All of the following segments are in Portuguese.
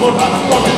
por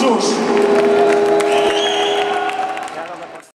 Jesus.